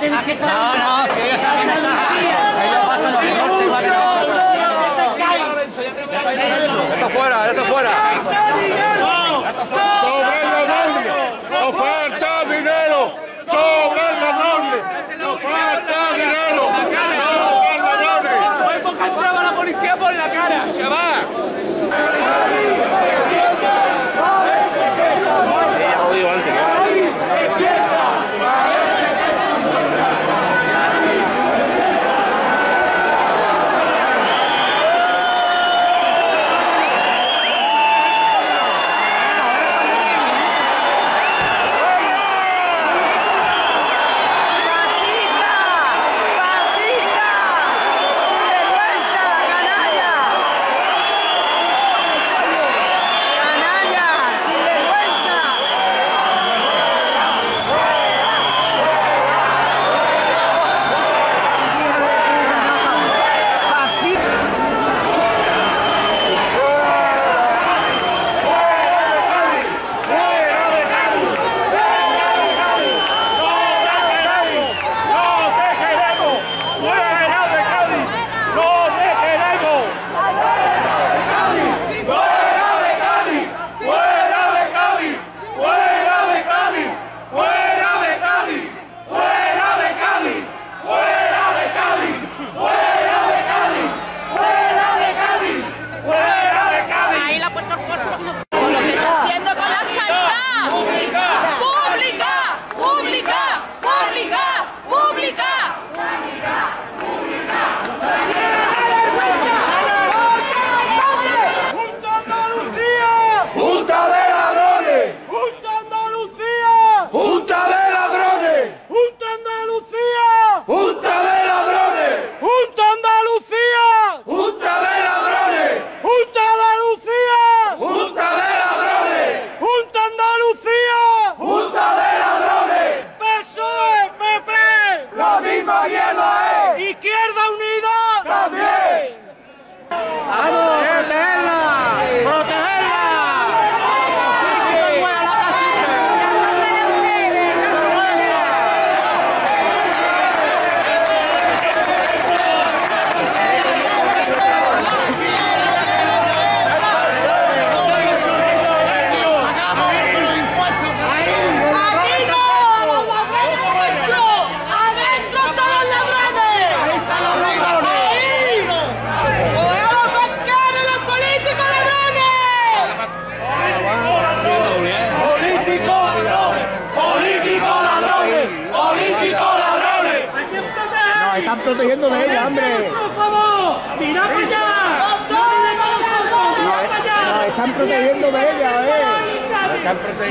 No, no, si ellos saben estar. Ellos pasan los mejores. ¡Esto fuera, esto fuera! izquierda, ¡Mira para allá! ¡No para allá! están protegiendo de ella, eh.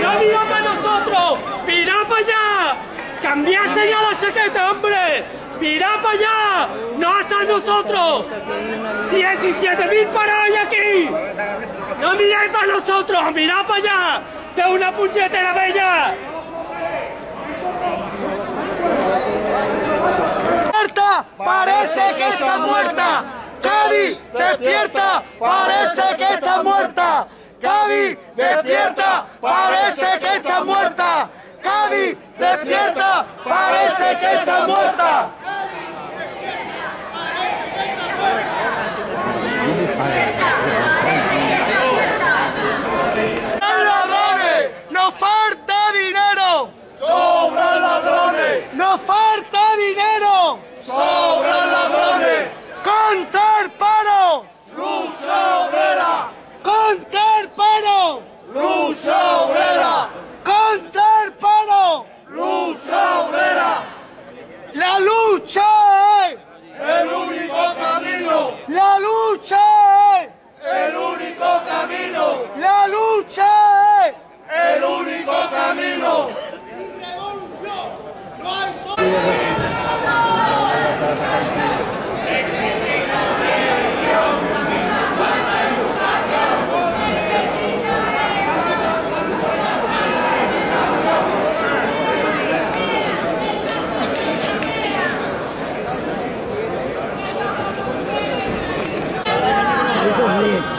¡No mira para nosotros! ¡Mira para allá! ¡Cambiarse ya la chaqueta, hombre! ¡Mira para allá! ¡No hasta nosotros! ¡17.000 parados aquí! ¡No miráis para nosotros! ¡Mira para allá! ¡De una puñetera bella! muerta, parece que está muerta. Cádiz, despierta, parece que está muerta. Cádiz, despierta, parece que está muerta. Cádiz, despierta, parece que está muerta. ¡Levanta! Italian.